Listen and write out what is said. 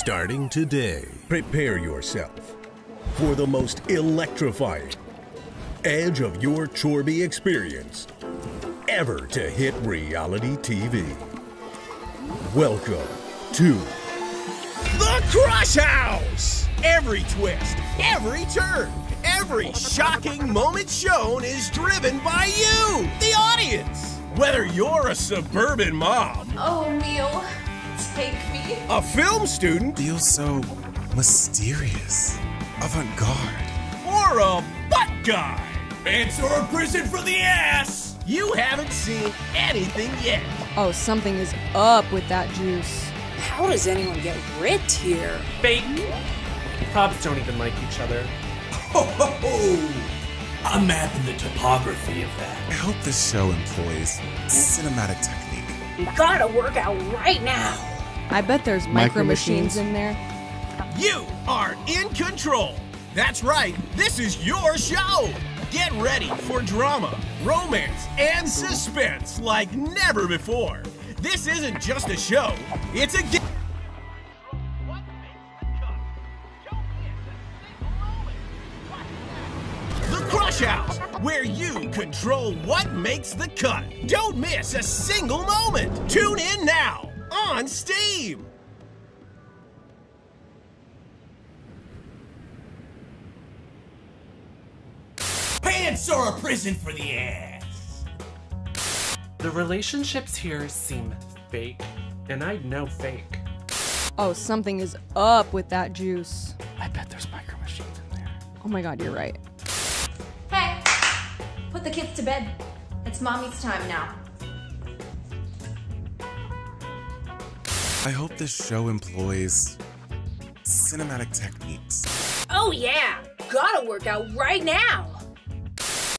Starting today, prepare yourself for the most electrifying edge of your Chorby experience ever to hit reality TV. Welcome to The Crush House! Every twist, every turn, every shocking moment shown is driven by you, the audience. Whether you're a suburban mom, Oh, Neil, take me. a film student, feels so mysterious, avant garde. or a butt guy. Answer a prison for the ass! You haven't seen anything yet. Oh, something is up with that juice. How does anyone get ripped here? Fake. Props don't even like each other. Ho ho ho! I'm mapping the topography of that. I hope this show employs cinematic technique. You gotta work out right now. I bet there's micro Micro machines machines? in there. You are in control. That's right, this is your show. Get ready for drama, romance, and suspense like never before. This isn't just a show, it's a game. The Crush House, where you control what makes the cut. Don't miss a single moment. Tune in now on Steam. Pants are a prison for the ass. The relationships here seem fake, and I know fake. Oh, something is up with that juice. I bet there's micro machines in there. Oh my god, you're right. Hey, put the kids to bed. It's mommy's time now. I hope this show employs cinematic techniques. Oh yeah, gotta work out right now.